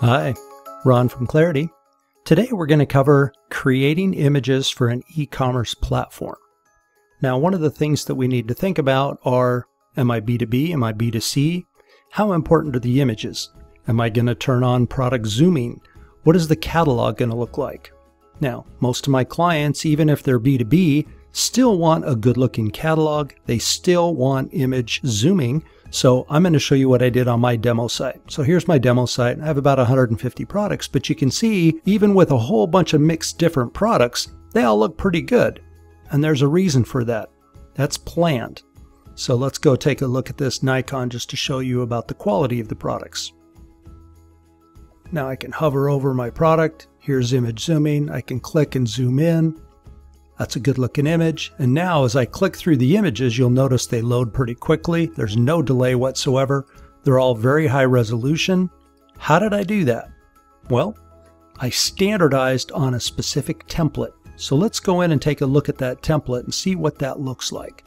Hi, Ron from Clarity. Today we're going to cover creating images for an e-commerce platform. Now, one of the things that we need to think about are, am I B2B? Am I B2C? How important are the images? Am I going to turn on product zooming? What is the catalog going to look like? Now, most of my clients, even if they're B2B, still want a good looking catalog. They still want image zooming. So I'm going to show you what I did on my demo site. So here's my demo site. I have about 150 products, but you can see even with a whole bunch of mixed different products, they all look pretty good. And there's a reason for that. That's planned. So let's go take a look at this Nikon just to show you about the quality of the products. Now I can hover over my product. Here's image zooming. I can click and zoom in. That's a good looking image. And now as I click through the images, you'll notice they load pretty quickly. There's no delay whatsoever. They're all very high resolution. How did I do that? Well, I standardized on a specific template. So let's go in and take a look at that template and see what that looks like.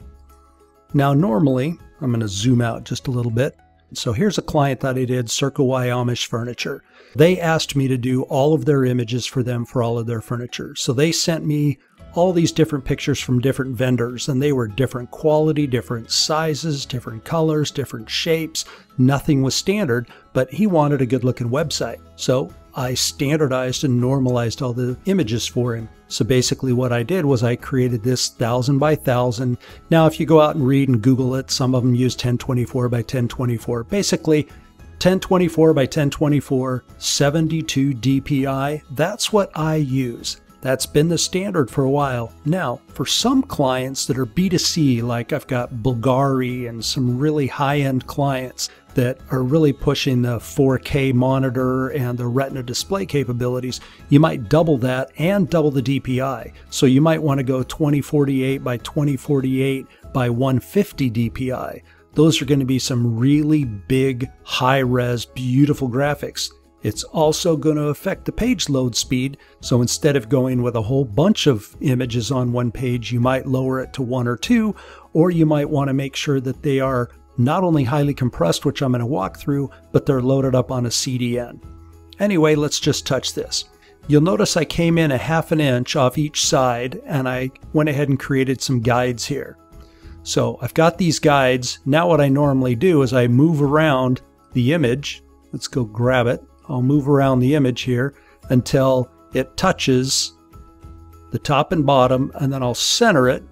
Now normally, I'm going to zoom out just a little bit. So here's a client that I did, Circle Y Amish Furniture. They asked me to do all of their images for them for all of their furniture. So they sent me all these different pictures from different vendors, and they were different quality, different sizes, different colors, different shapes. Nothing was standard, but he wanted a good looking website. So I standardized and normalized all the images for him. So basically, what I did was I created this thousand by thousand. Now, if you go out and read and Google it, some of them use 1024 by 1024. Basically, 1024 by 1024, 72 DPI. That's what I use. That's been the standard for a while. Now, for some clients that are B2C, like I've got Bulgari and some really high end clients that are really pushing the 4K monitor and the Retina display capabilities, you might double that and double the DPI. So you might want to go 2048 by 2048 by 150 DPI. Those are going to be some really big, high res, beautiful graphics. It's also going to affect the page load speed. So instead of going with a whole bunch of images on one page, you might lower it to one or two, or you might want to make sure that they are not only highly compressed, which I'm going to walk through, but they're loaded up on a CDN. Anyway, let's just touch this. You'll notice I came in a half an inch off each side and I went ahead and created some guides here. So I've got these guides. Now what I normally do is I move around the image. Let's go grab it. I'll move around the image here until it touches the top and bottom, and then I'll center it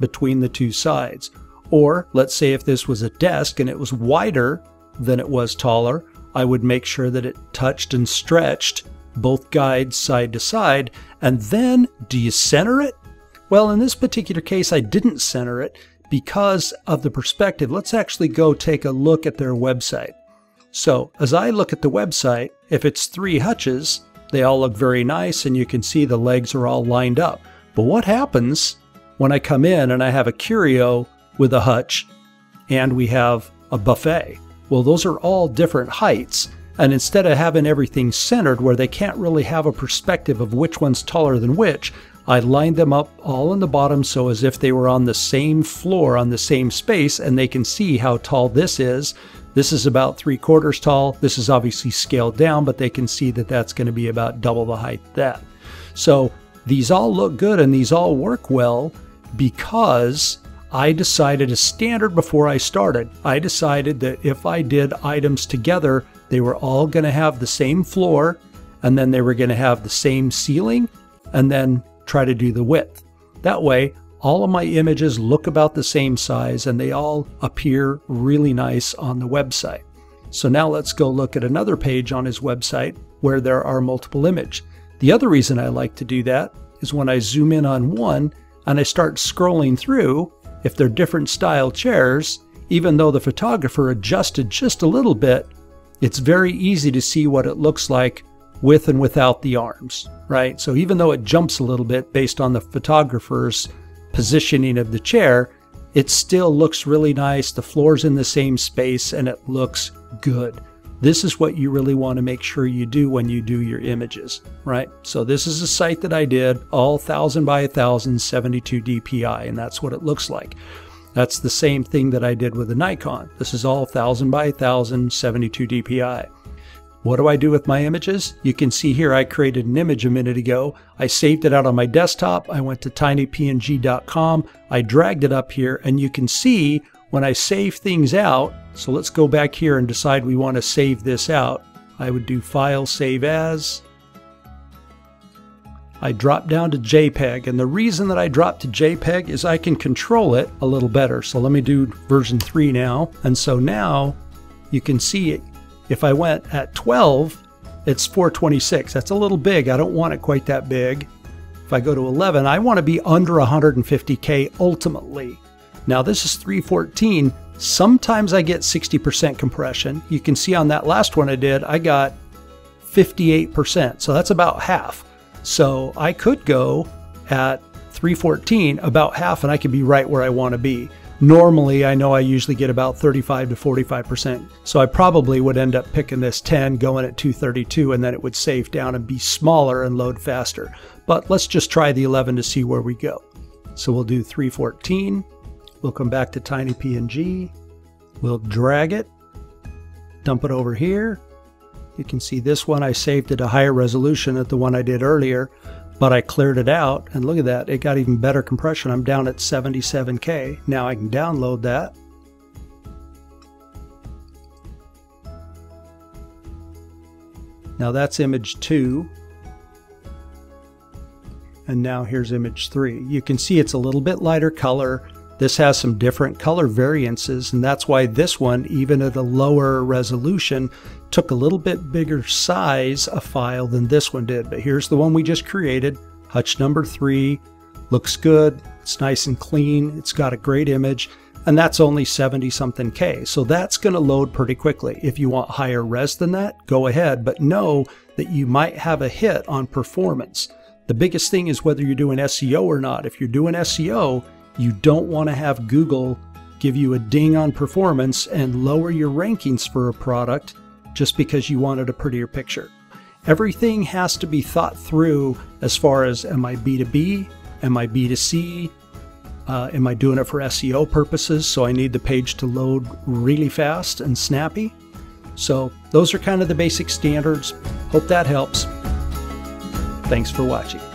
between the two sides. Or let's say if this was a desk and it was wider than it was taller, I would make sure that it touched and stretched both guides side to side. And then do you center it? Well, in this particular case, I didn't center it because of the perspective. Let's actually go take a look at their website. So as I look at the website, if it's three hutches, they all look very nice and you can see the legs are all lined up. But what happens when I come in and I have a curio with a hutch and we have a buffet? Well, those are all different heights. And instead of having everything centered where they can't really have a perspective of which one's taller than which, I lined them up all in the bottom so as if they were on the same floor, on the same space, and they can see how tall this is. This is about three quarters tall. This is obviously scaled down, but they can see that that's going to be about double the height that. So these all look good and these all work well because I decided a standard before I started. I decided that if I did items together, they were all going to have the same floor and then they were going to have the same ceiling and then try to do the width. That way, all of my images look about the same size and they all appear really nice on the website. So now let's go look at another page on his website where there are multiple images. The other reason I like to do that is when I zoom in on one and I start scrolling through, if they're different style chairs, even though the photographer adjusted just a little bit, it's very easy to see what it looks like with and without the arms, right? So even though it jumps a little bit based on the photographer's positioning of the chair, it still looks really nice. The floor's in the same space and it looks good. This is what you really want to make sure you do when you do your images, right? So this is a site that I did, all 1000 by 1000, 72 DPI, and that's what it looks like. That's the same thing that I did with the Nikon. This is all 1000 by 1000, 72 DPI. What do I do with my images? You can see here I created an image a minute ago. I saved it out on my desktop. I went to tinypng.com. I dragged it up here and you can see when I save things out, so let's go back here and decide we want to save this out. I would do File, Save As. I drop down to JPEG, and the reason that I drop to JPEG is I can control it a little better. So let me do version 3 now. And so now you can see it if I went at 12, it's 426. That's a little big. I don't want it quite that big. If I go to 11, I want to be under 150K ultimately. Now this is 314. Sometimes I get 60% compression. You can see on that last one I did, I got 58%. So that's about half. So I could go at 314, about half, and I could be right where I want to be. Normally, I know I usually get about 35 to 45%, so I probably would end up picking this 10, going at 232, and then it would save down and be smaller and load faster. But let's just try the 11 to see where we go. So we'll do 314. We'll come back to tiny PNG, We'll drag it, dump it over here. You can see this one I saved at a higher resolution than the one I did earlier but I cleared it out and look at that it got even better compression. I'm down at 77k now I can download that. Now that's image 2 and now here's image 3 you can see it's a little bit lighter color this has some different color variances, and that's why this one, even at a lower resolution, took a little bit bigger size a file than this one did. But here's the one we just created, Hutch number three. Looks good, it's nice and clean, it's got a great image, and that's only 70 something K. So that's going to load pretty quickly. If you want higher res than that, go ahead, but know that you might have a hit on performance. The biggest thing is whether you're doing SEO or not. If you're doing SEO, you don't want to have Google give you a ding on performance and lower your rankings for a product just because you wanted a prettier picture. Everything has to be thought through as far as am I B2B? Am I B2C? Uh, am I doing it for SEO purposes? So I need the page to load really fast and snappy. So those are kind of the basic standards. Hope that helps. Thanks for watching.